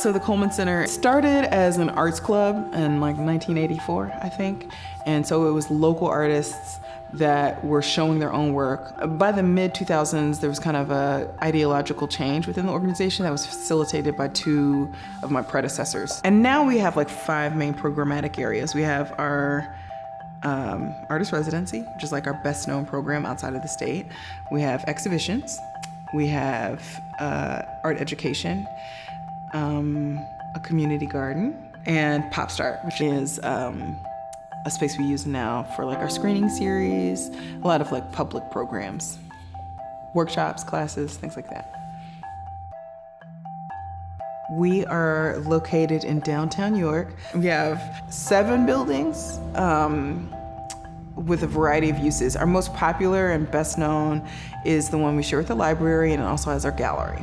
So the Coleman Center started as an arts club in like 1984, I think. And so it was local artists that were showing their own work. By the mid 2000s, there was kind of a ideological change within the organization that was facilitated by two of my predecessors. And now we have like five main programmatic areas. We have our um, artist residency, which is like our best known program outside of the state. We have exhibitions. We have uh, art education, um, a community garden, and PopStart, which is um, a space we use now for like our screening series, a lot of like public programs, workshops, classes, things like that. We are located in downtown York. We have seven buildings um, with a variety of uses. Our most popular and best known is the one we share with the library and it also has our gallery.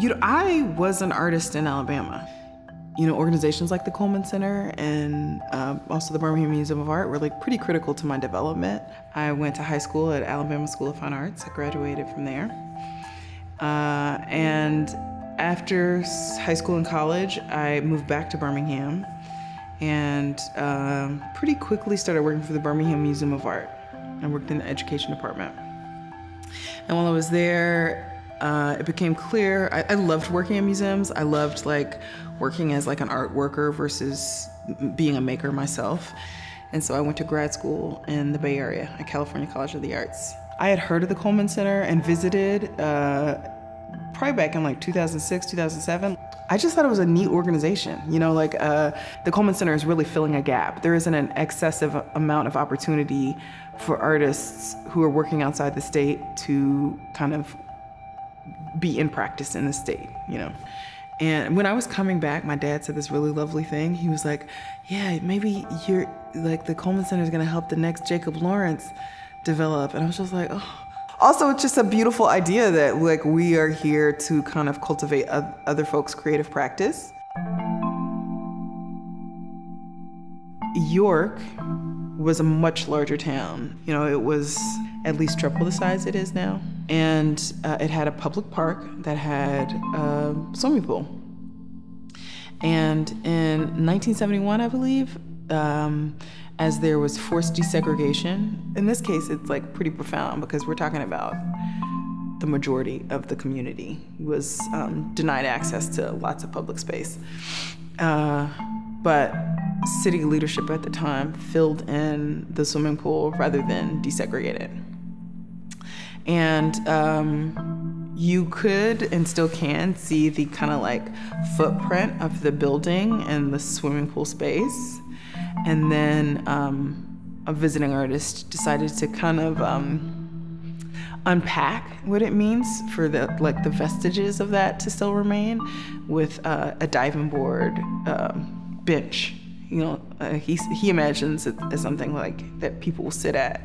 You know, I was an artist in Alabama you know, organizations like the Coleman Center and uh, also the Birmingham Museum of Art were like pretty critical to my development. I went to high school at Alabama School of Fine Arts. I graduated from there. Uh, and after high school and college, I moved back to Birmingham and um, pretty quickly started working for the Birmingham Museum of Art. I worked in the education department. And while I was there, uh, it became clear I, I, loved working in museums. I loved like working as like an art worker versus being a maker myself. And so I went to grad school in the Bay Area at California College of the Arts. I had heard of the Coleman Center and visited uh, probably back in like 2006, 2007. I just thought it was a neat organization. You know, like uh, the Coleman Center is really filling a gap. There isn't an excessive amount of opportunity for artists who are working outside the state to kind of be in practice in the state, you know. And when I was coming back, my dad said this really lovely thing. He was like, "Yeah, maybe you're like the Coleman Center is going to help the next Jacob Lawrence develop." And I was just like, "Oh." Also, it's just a beautiful idea that like we are here to kind of cultivate other folks' creative practice. York was a much larger town. You know, it was at least triple the size it is now. And uh, it had a public park that had a swimming pool. And in 1971, I believe, um, as there was forced desegregation, in this case, it's like pretty profound because we're talking about the majority of the community was um, denied access to lots of public space. Uh, but city leadership at the time filled in the swimming pool rather than desegregate it. And um, you could and still can see the kind of like footprint of the building and the swimming pool space. And then um, a visiting artist decided to kind of um, unpack what it means for the like the vestiges of that to still remain with uh, a diving board um, bench. You know, uh, he he imagines it as something like that people will sit at.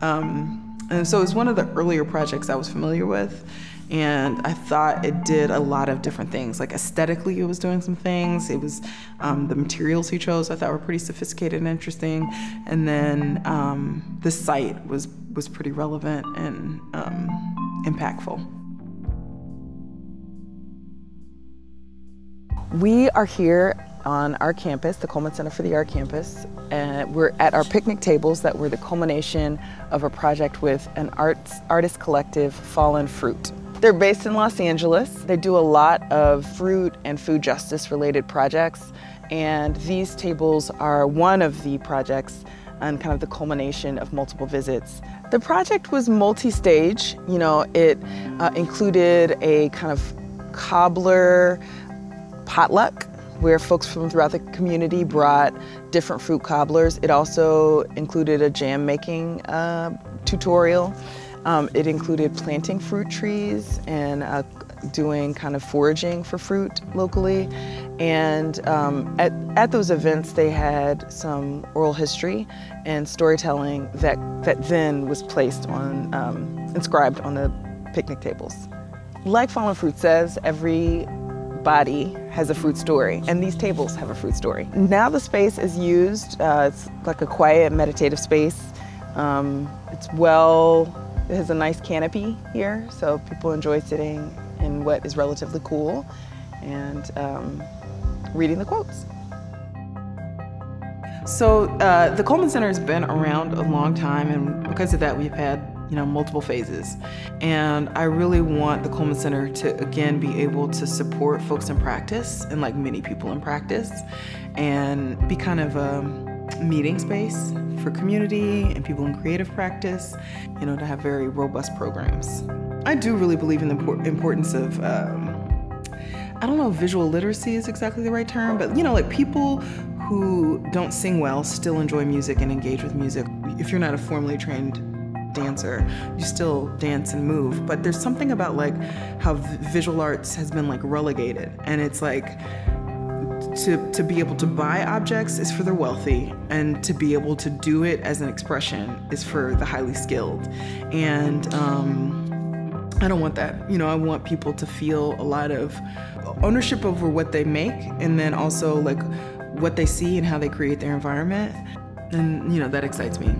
Um, and so it's one of the earlier projects I was familiar with. And I thought it did a lot of different things. Like aesthetically, it was doing some things. It was um, the materials he chose I thought were pretty sophisticated and interesting. And then um, the site was was pretty relevant and um, impactful. We are here on our campus, the Coleman Center for the Art Campus. And we're at our picnic tables that were the culmination of a project with an arts, artist collective, Fallen Fruit. They're based in Los Angeles. They do a lot of fruit and food justice related projects. And these tables are one of the projects and kind of the culmination of multiple visits. The project was multi-stage. You know, it uh, included a kind of cobbler potluck where folks from throughout the community brought different fruit cobblers. It also included a jam making uh, tutorial. Um, it included planting fruit trees and uh, doing kind of foraging for fruit locally. And um, at, at those events, they had some oral history and storytelling that, that then was placed on, um, inscribed on the picnic tables. Like Fallen Fruit says, every body has a fruit story, and these tables have a fruit story. Now the space is used, uh, it's like a quiet meditative space. Um, it's well, it has a nice canopy here, so people enjoy sitting in what is relatively cool and um, reading the quotes. So uh, the Coleman Center has been around a long time, and because of that, we've had you know multiple phases. And I really want the Coleman Center to again be able to support folks in practice and like many people in practice, and be kind of a meeting space for community and people in creative practice. You know, to have very robust programs. I do really believe in the importance of. Um, I don't know visual literacy is exactly the right term, but you know, like people who don't sing well still enjoy music and engage with music. If you're not a formally trained dancer, you still dance and move. But there's something about like how visual arts has been like relegated, and it's like to, to be able to buy objects is for the wealthy, and to be able to do it as an expression is for the highly skilled. And um, I don't want that. You know, I want people to feel a lot of ownership over what they make, and then also like what they see and how they create their environment. And, you know, that excites me.